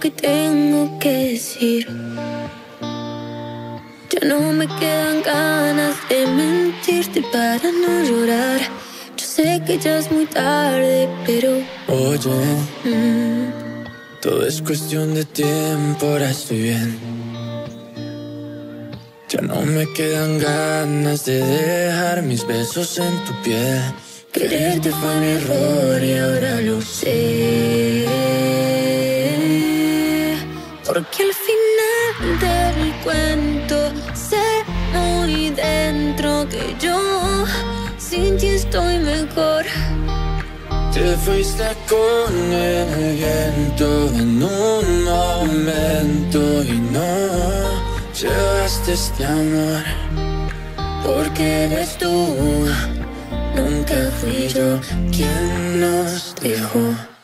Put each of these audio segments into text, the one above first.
que tengo que decir. Ya no me quedan ganas de mentirte para no llorar. Yo sé que ya es muy tarde, pero. Oye, mm, todo es cuestión de tiempo, ahora estoy bien. Ya no me quedan ganas de dejar mis besos en tu piel. Quererte fue mi error y ahora lo sé. Porque al final del cuento sé muy dentro que yo sin ti estoy mejor. Te fuiste con el viento en un momento y no llevaste este amor. Porque eres tú, nunca fui yo quien nos dejó.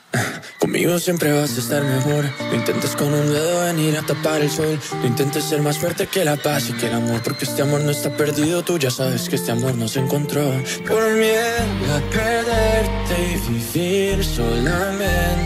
Conmigo siempre vas a estar mejor. No intentes con un dedo venir a tapar el sol. No intentes ser más fuerte que la paz y que el amor. Porque este amor no está perdido. Tú ya sabes que este amor no se encontró. Por miedo a perderte y vivir solamente.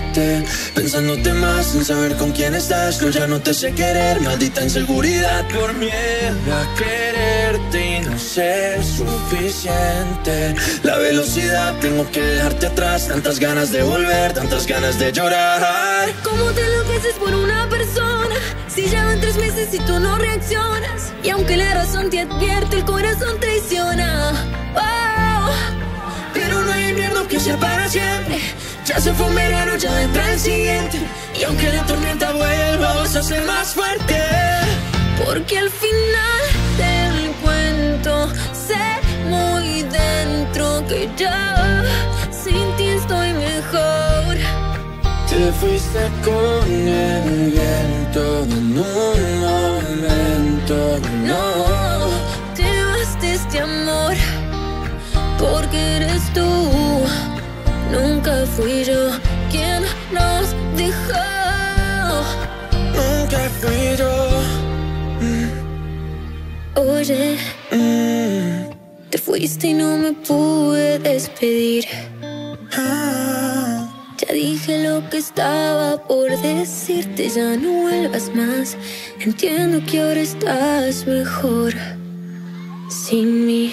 Pensándote más sin saber con quién estás. Yo ya no te sé querer. Maldita inseguridad. Por miedo a quererte y no ser suficiente. La velocidad, tengo que dejarte atrás. Tantas ganas de volver, tantas ganas de llorar. ¿Cómo te enloqueces por una persona? Si llevan tres meses y tú no reaccionas. Y aunque la razón te advierte, el corazón traiciona. Oh, Pero no hay invierno que sea para siempre. Ya se fue un verano, ya entra el siguiente. Y aunque la tormenta vuelva, vas a ser más fuerte. porque al final del cuento sé muy dentro que ya sin ti estoy mejor. Te fuiste con el viento en un momento. No te vas de este amor porque eres tú. Nunca fui yo quien nos dejó. Nunca fui yo. Oye, Mm, te fuiste y no me pude despedir. ah. Ya dije lo que estaba por decirte, ya no vuelvas más. Entiendo que ahora estás mejor sin mí.